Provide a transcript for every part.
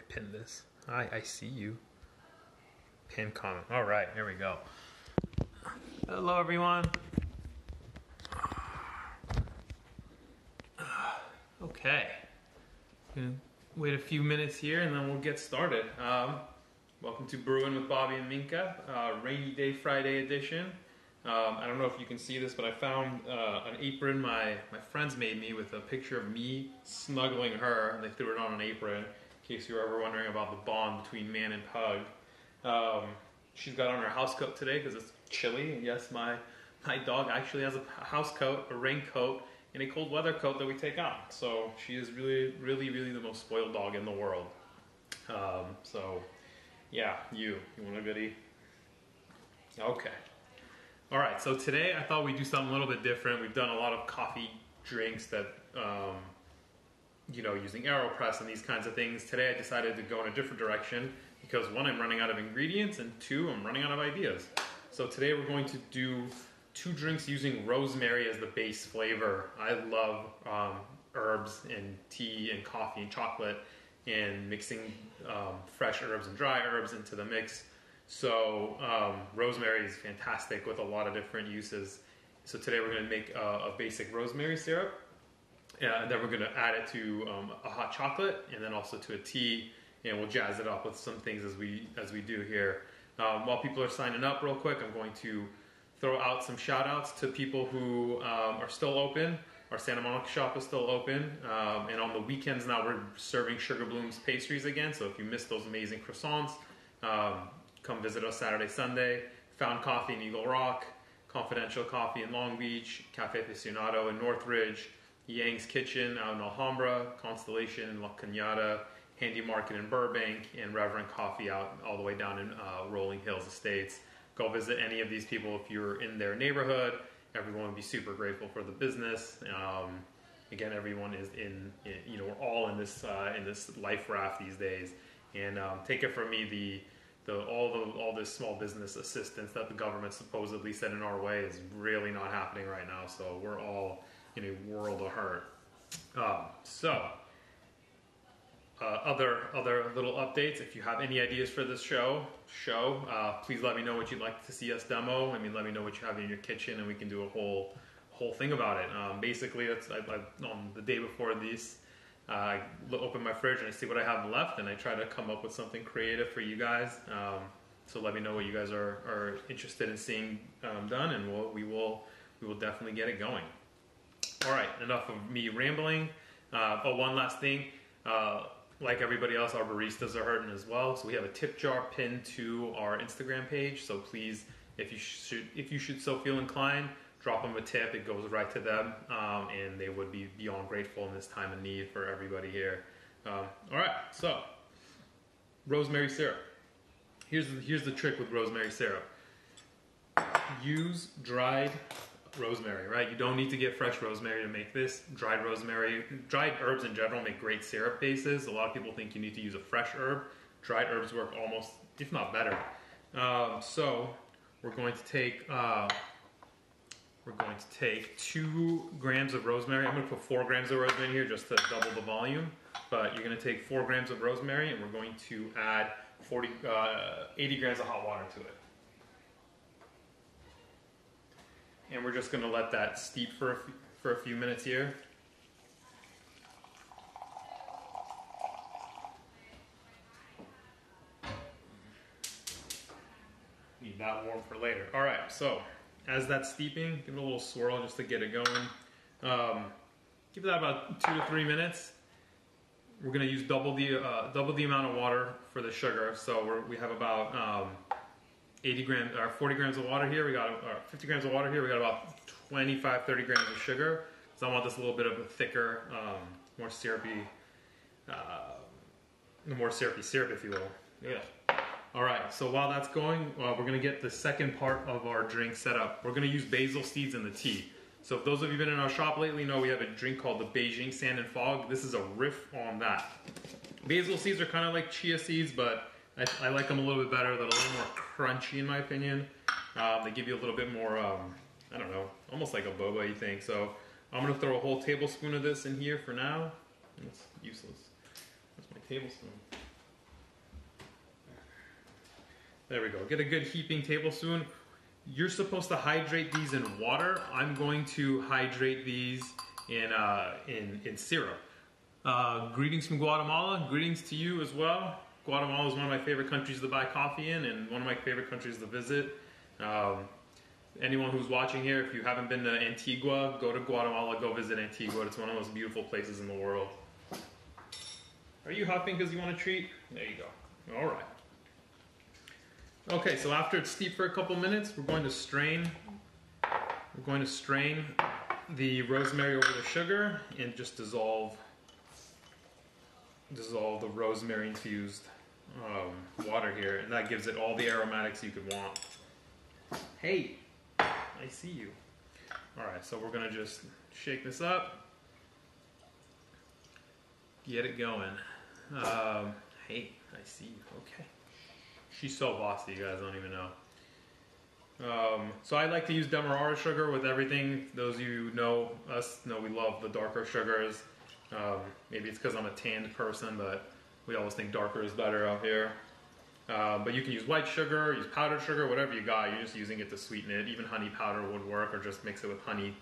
pin this. I, I see you. Pin comment. All right, here we go. Hello, everyone. Okay. Gonna wait a few minutes here and then we'll get started. Um, welcome to Brewing with Bobby and Minka, uh, rainy day Friday edition. Um, I don't know if you can see this, but I found uh, an apron my, my friends made me with a picture of me snuggling her, and they threw it on an apron in case you were ever wondering about the bond between man and pug. Um, she's got on her house coat today because it's chilly. And yes, my, my dog actually has a house coat, a raincoat, and a cold weather coat that we take on. So she is really, really, really the most spoiled dog in the world. Um, so, yeah, you. You want a goodie? Okay. All right, so today I thought we'd do something a little bit different. We've done a lot of coffee drinks that, um, you know, using AeroPress and these kinds of things. Today I decided to go in a different direction because one, I'm running out of ingredients, and two, I'm running out of ideas. So today we're going to do two drinks using rosemary as the base flavor. I love um, herbs and tea and coffee and chocolate and mixing um, fresh herbs and dry herbs into the mix so um, rosemary is fantastic with a lot of different uses. So today we're going to make a, a basic rosemary syrup, and then we're going to add it to um, a hot chocolate, and then also to a tea, and we'll jazz it up with some things as we as we do here. Um, while people are signing up, real quick, I'm going to throw out some shout outs to people who um, are still open. Our Santa Monica shop is still open, um, and on the weekends now we're serving Sugar Blooms pastries again. So if you missed those amazing croissants, um, come visit us Saturday, Sunday. Found Coffee in Eagle Rock, Confidential Coffee in Long Beach, Cafe Aficionado in Northridge, Yang's Kitchen out in Alhambra, Constellation in La Cañada, Handy Market in Burbank, and Reverend Coffee out all the way down in uh, Rolling Hills Estates. Go visit any of these people if you're in their neighborhood. Everyone would be super grateful for the business. Um, again, everyone is in, in, you know, we're all in this uh, in this life raft these days. And um, take it from me, the the, all the all this small business assistance that the government supposedly sent in our way is really not happening right now. So we're all in a world of hurt. Um, so uh, other other little updates. If you have any ideas for this show, show uh, please let me know what you'd like to see us demo. I mean, let me know what you have in your kitchen, and we can do a whole whole thing about it. Um, basically, that's I, I, on the day before these uh, I open my fridge and I see what I have left, and I try to come up with something creative for you guys. Um, so let me know what you guys are, are interested in seeing um, done, and we'll, we will we will definitely get it going. All right, enough of me rambling. Uh, oh, one last thing. Uh, like everybody else, our baristas are hurting as well. So we have a tip jar pinned to our Instagram page. So please, if you should if you should so feel inclined, drop them a tip. It goes right to them, um, and they would be beyond grateful in this time of need for everybody here. Um, all right, so rosemary syrup. Here's the, here's the trick with rosemary syrup. Use dried rosemary, right? You don't need to get fresh rosemary to make this. Dried rosemary, dried herbs in general make great syrup bases. A lot of people think you need to use a fresh herb. Dried herbs work almost, if not better. Um, so we're going to take uh, we're going to take two grams of rosemary. I'm going to put four grams of rosemary in here just to double the volume. But you're going to take four grams of rosemary and we're going to add 40, uh, 80 grams of hot water to it. And we're just to let that steep for a, for a few minutes here. Need that warm for later. All right, so as that's steeping, give it a little swirl just to get it going. Um, give that about two to three minutes. We're to use double the uh, double the amount of water for the sugar. So we have about um, 80 grams or 40 grams of water here. We got uh, 50 grams of water here. We got about 25, 30 grams of sugar. So I want this a little bit of a thicker, um, more syrupy, uh, more syrupy syrup, if you will. Yeah. All right, so while that's going, uh, we're gonna get the second part of our drink set up. We're gonna use basil seeds in the tea. So if those of you been in our shop lately know we have a drink called the Beijing Sand and Fog. This is a riff on that. Basil seeds are kind of like chia seeds, but I, I, like them a little bit better. They're a little more crunchy in my opinion. Um, they give you a little bit more, um, I don't know, almost like a boba you think. So I'm gonna throw a whole tablespoon of this in here for now. It's useless. That's my tablespoon. There we go. Get a good heaping tablespoon. You're supposed to hydrate these in water. I'm going to hydrate these in, uh, in, in syrup. Uh, greetings from Guatemala. Greetings to you as well. Guatemala is one of my favorite countries to buy coffee in and one of my favorite countries to visit. Um, anyone who's watching here, if you haven't been to Antigua, go to Guatemala, go visit Antigua. It's one of the most beautiful places in the world. Are you huffing because you want a treat? There you go. All right. Okay, so after it's steeped for a couple minutes, we're going to strain. We're going to strain the rosemary over the sugar and just dissolve dissolve the rosemary infused um, water here, and that gives it all the aromatics you could want. Hey, I see you. All right, so we're gonna just shake this up, get it going. Um, hey, I see you. Okay. She's so bossy, you guys don't even know. Um, so I like to use Demerara sugar with everything. Those of you know us know we love the darker sugars. Um, maybe it's because I'm a tanned person, but we always think darker is better out here. Uh, but you can use white sugar, use powdered sugar, whatever you got. You're just using it to sweeten it. Even honey powder would work, or just mix it with honey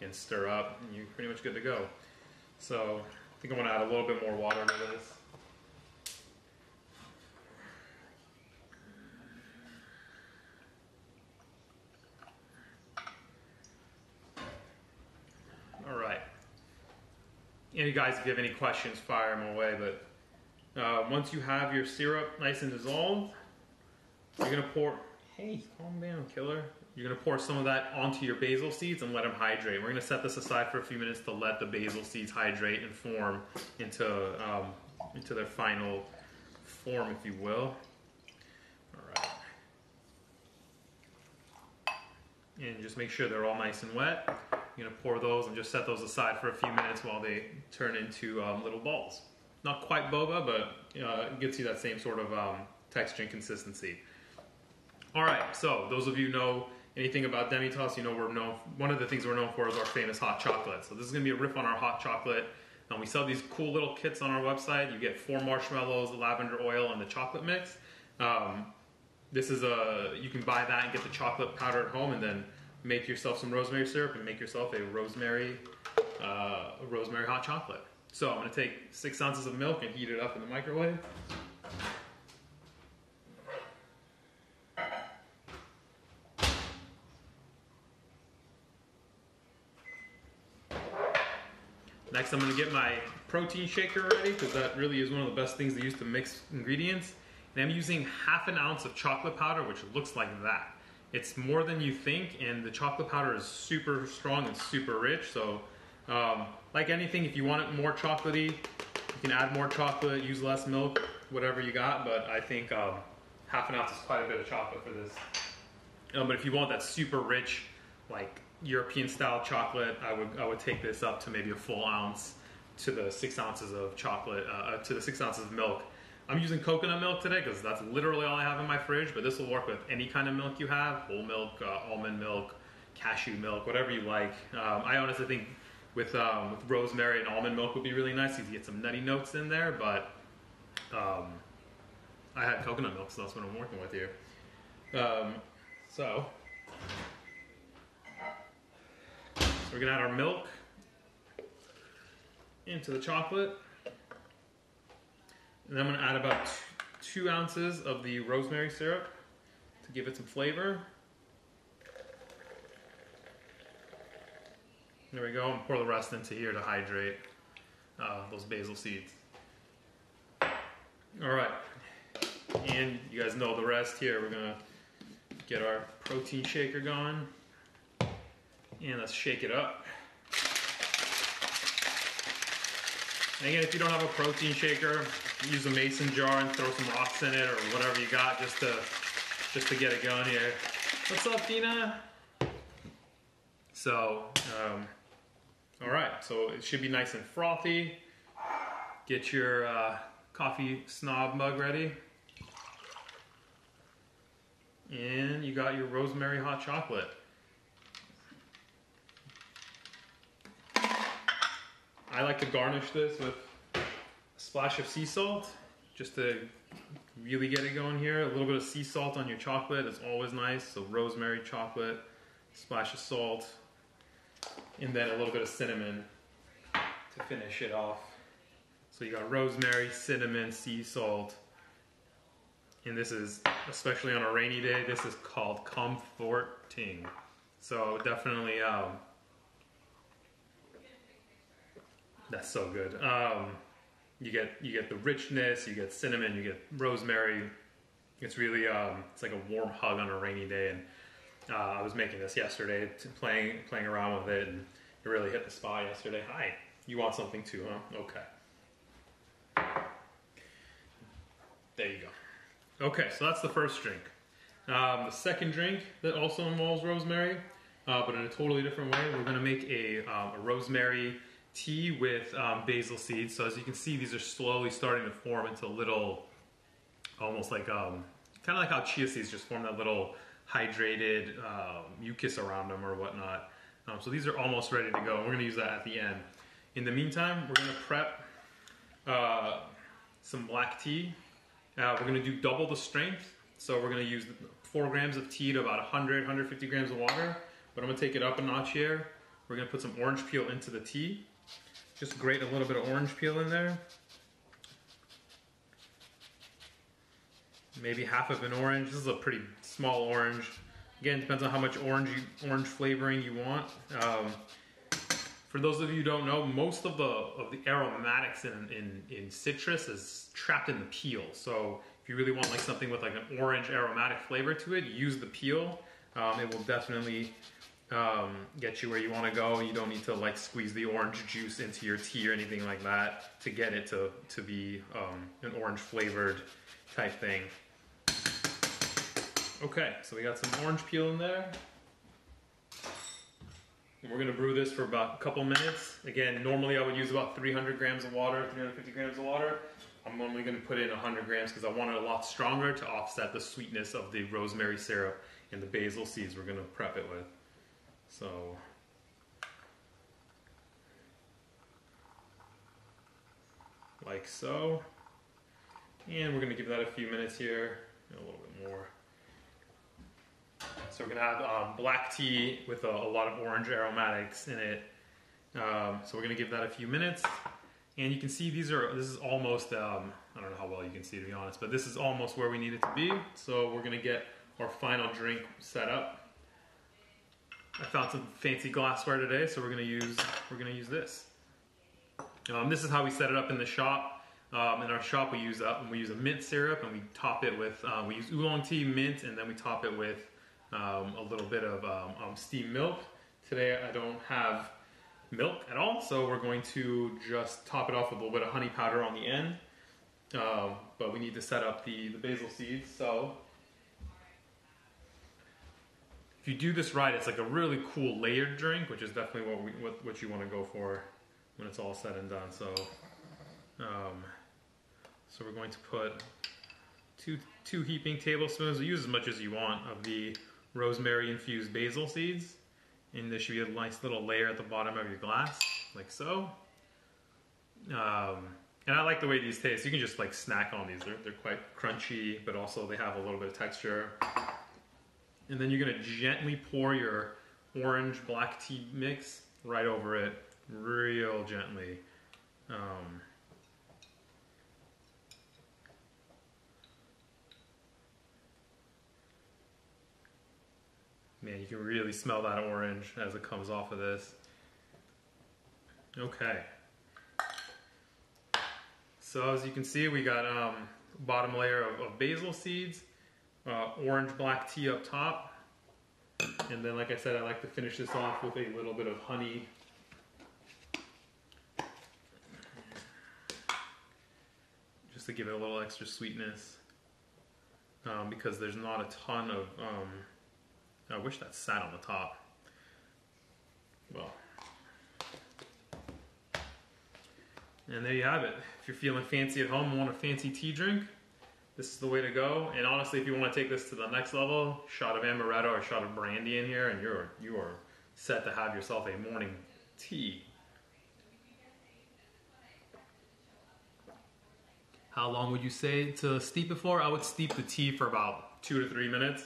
and stir up, and you're pretty much good to go. So I think I'm gonna add a little bit more water to this. All right. Any guys, if you have any questions, fire them away. But uh, once you have your syrup nice and dissolved, you're gonna pour. Hey, calm down, killer. You're gonna pour some of that onto your basil seeds and let them hydrate. We're gonna set this aside for a few minutes to let the basil seeds hydrate and form into um, into their final form, if you will. All right. And just make sure they're all nice and wet. You're gonna pour those and just set those aside for a few minutes while they turn into um, little balls. Not quite boba, but uh, it gives you that same sort of um, texture and consistency. All right, so those of you know anything about Demitasse, you know we're known. One of the things we're known for is our famous hot chocolate. So this is gonna be a riff on our hot chocolate. And we sell these cool little kits on our website. You get four marshmallows, lavender oil, and the chocolate mix. Um, this is a you can buy that and get the chocolate powder at home, and then make yourself some rosemary syrup and make yourself a rosemary uh, rosemary hot chocolate. So I'm gonna take six ounces of milk and heat it up in the microwave. Next, I'm gonna get my protein shaker ready because that really is one of the best things to use to mix ingredients. And I'm using half an ounce of chocolate powder, which looks like that. It's more than you think, and the chocolate powder is super strong and super rich. So, um, like anything, if you want it more chocolatey, you can add more chocolate, use less milk, whatever you got. But I think um, half an ounce is quite a bit of chocolate for this. Um, but if you want that super rich, like European style chocolate, I would I would take this up to maybe a full ounce to the six ounces of chocolate uh, to the six ounces of milk. I'm using coconut milk today because that's literally all I have in my fridge. But this will work with any kind of milk you have: whole milk, uh, almond milk, cashew milk, whatever you like. Um, I honestly think with um, with rosemary and almond milk would be really nice. You get some nutty notes in there, but um, I had coconut milk, so that's what I'm working with here. Um, so we're gonna add our milk into the chocolate. And then I'm gonna add about two ounces of the rosemary syrup to give it some flavor. There we go, and pour the rest into here to hydrate uh, those basil seeds. All right, and you guys know the rest here. We're gonna get our protein shaker going, and let's shake it up. And again, if you don't have a protein shaker, use a mason jar and throw some rocks in it or whatever you got just to just to get it going here. What's up, Dina? So, um, all right, so it should be nice and frothy. Get your uh, coffee snob mug ready. And you got your rosemary hot chocolate. I like to garnish this with a splash of sea salt just to really get it going here. A little bit of sea salt on your chocolate is always nice. So rosemary chocolate, splash of salt, and then a little bit of cinnamon to finish it off. So you got rosemary, cinnamon, sea salt. And this is, especially on a rainy day, this is called comforting. So definitely, um, that's so good. Um, you get you get the richness, you get cinnamon, you get rosemary. It's really um, it's like a warm hug on a rainy day. And uh, I was making this yesterday, playing playing around with it, and it really hit the spot yesterday. Hi, you want something too, huh? Okay. There you go. Okay, so that's the first drink. Um, the second drink that also involves rosemary, uh, but in a totally different way. We're going to make a, um, a rosemary tea with um, basil seeds. So as you can see, these are slowly starting to form into little, almost like, um, kind of like how chia seeds just form that little hydrated uh, mucus around them or whatnot. Um, so these are almost ready to go. We're going to use that at the end. In the meantime, we're to prep uh, some black tea. Uh, we're to do double the strength. So we're to use 4 grams of tea to about 100, 150 grams of water. But I'm to take it up a notch here. We're to put some orange peel into the tea. Just grate a little bit of orange peel in there. Maybe half of an orange. This is a pretty small orange. Again, depends on how much orange you, orange flavoring you want. Um, for those of you who don't know, most of the of the aromatics in, in, in citrus is trapped in the peel. So if you really want like something with like an orange aromatic flavor to it, use the peel. Um, it will definitely um, get you where you want to go. You don't need to like squeeze the orange juice into your tea or anything like that to get it to, to be um, an orange flavored type thing. Okay, so we got some orange peel in there. We're gonna brew this for about a couple minutes. Again, normally I would use about 300 grams of water, 350 grams of water. I'm only gonna put in 100 grams because I want it a lot stronger to offset the sweetness of the rosemary syrup and the basil seeds we're gonna prep it with. So like so. And we're gonna give that a few minutes here, a little bit more. So we're gonna have um, black tea with a, a, lot of orange aromatics in it. Um, so we're gonna give that a few minutes. And you can see these are, this is almost, um, I don't know how well you can see to be honest, but this is almost where we need it to be. So we're gonna get our final drink set up. I found some fancy glassware today, so we're gonna use we're gonna use this. Um, this is how we set it up in the shop. Um, in our shop, we use uh, we use a mint syrup and we top it with uh, we use oolong tea, mint, and then we top it with um, a little bit of um, um, steamed milk. Today, I don't have milk at all, so we're going to just top it off with a little bit of honey powder on the end. Um, but we need to set up the the basil seeds, so if you do this right, it's like a really cool layered drink, which is definitely what we, what, what you want to go for when it's all said and done. So, um, so we're going to put two two heaping tablespoons. Use as much as you want of the rosemary infused basil seeds, and there should be a nice little layer at the bottom of your glass, like so. Um, and I like the way these taste. You can just like snack on these. They're, they're quite crunchy, but also they have a little bit of texture. And then you're gonna gently pour your orange black tea mix right over it, real gently. Um, man, you can really smell that orange as it comes off of this. Okay. So as you can see, we got um, bottom layer of, of basil seeds uh, orange black tea up top. And then, like I said, I like to finish this off with a little bit of honey. Just to give it a little extra sweetness. Um, because there's not a ton of, um, I wish that sat on the top. Well, and there you have it. If you're feeling fancy at home and want a fancy tea drink, this is the way to go. And honestly, if you want to take this to the next level, shot of amaretto or shot of brandy in here, and you're you are set to have yourself a morning tea. how long would you say to steep it for? I would steep the tea for about two to three minutes.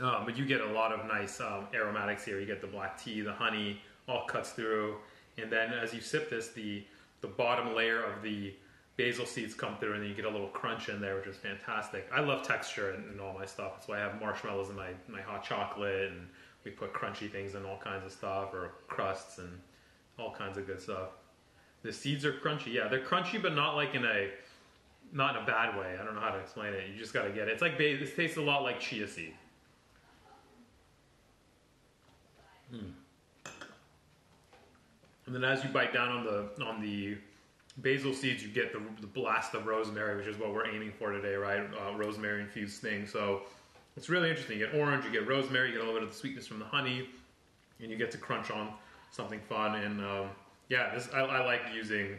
Um, but you get a lot of nice um, aromatics here. You get the black tea, the honey, all cuts through, and then as you sip this, the the bottom layer of the basil seeds come through, and then you get a little crunch in there, which is fantastic. I love texture and, in all my stuff. That's why I have marshmallows in my my hot chocolate, and we put crunchy things in all kinds of stuff, or crusts and all kinds of good stuff. The seeds are crunchy, yeah, they're crunchy, but not like in a not in a bad way. I don't know how to explain it. You just got to get it. It's like this tastes a lot like chia seed. And then as you bite down on the on the basil seeds, you get the, the blast of rosemary, which is what we're aiming for today, right? Uh, rosemary infused thing. So it's really interesting. You get orange, you get rosemary, you get a little bit of the sweetness from the honey, and you get to crunch on something fun. And um, yeah, this, I, I, like using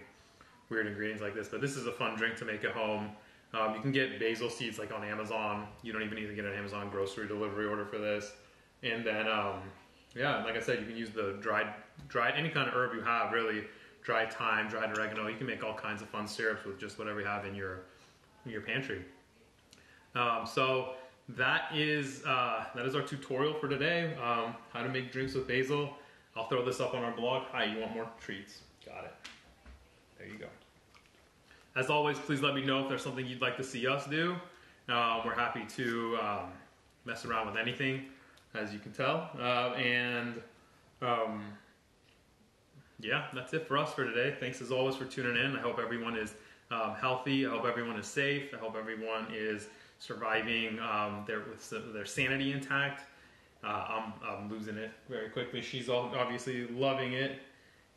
weird ingredients like this, but this is a fun drink to make at home. Um, you can get basil seeds like on Amazon. You don't even need to get an Amazon grocery delivery order for this. And then um, yeah, like I said, you can use the dried, dried any kind of herb you have, really, dried thyme, dried oregano. You can make all kinds of fun syrups with just whatever you have in your in your pantry. Um, so that is uh, that is our tutorial for today. Um, how to make drinks with basil. I'll throw this up on our blog. Hi, you want more treats? Got it. There you go. As always, please let me know if there's something you'd like to see us do. Um, we're happy to um, mess around with anything as you can tell. Uh, and um, yeah, that's it for us for today. Thanks as always for tuning in. I hope everyone is um, healthy. I hope everyone is safe. I hope everyone is surviving um, their with their sanity intact. Uh, I'm, I'm, losing it very quickly. She's obviously loving it.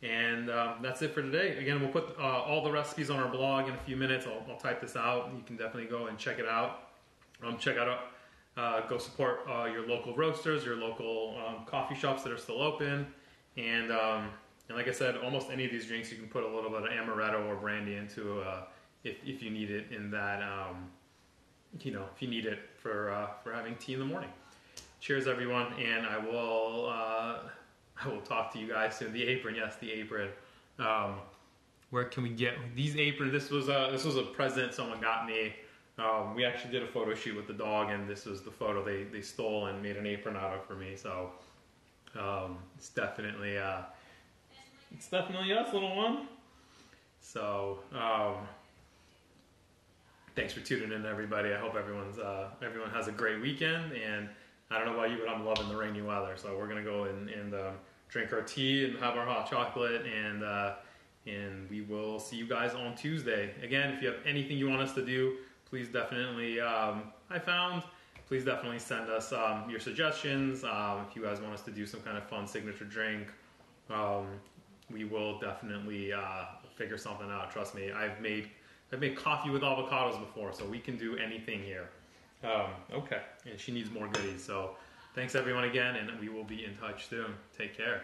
And um, that's it for today. Again, we'll put uh, all the recipes on our blog in a few minutes. I'll, I'll, type this out. You can definitely go and check it out. Um, check out uh, go support uh, your local roasters, your local um, coffee shops that are still open, and um, and like I said, almost any of these drinks you can put a little bit of amaretto or brandy into uh, if if you need it in that um, you know if you need it for uh, for having tea in the morning. Cheers, everyone, and I will uh, I will talk to you guys soon. The apron, yes, the apron. Um, where can we get these aprons? This was a this was a present someone got me. Um, we actually did a photo shoot with the dog, and this was the photo they, they stole and made an apron out of for me. So um, it's definitely uh, it's definitely us, little one. So um, thanks for tuning in, everybody. I hope everyone's uh, everyone has a great weekend. And I don't know about you, but I'm loving the rainy weather. So we're gonna go and, and um, drink our tea and have our hot chocolate and. Uh, and we will see you guys on Tuesday. Again, if you have anything you want us to do, please definitely, um, I found, please definitely send us um, your suggestions. Um, if you guys want us to do some kind of fun signature drink, um, we will definitely uh, figure something out. Trust me, I've made I've made coffee with avocados before, so we can do anything here. Um, okay, and she needs more goodies. So thanks everyone again, and we will be in touch soon. Take care.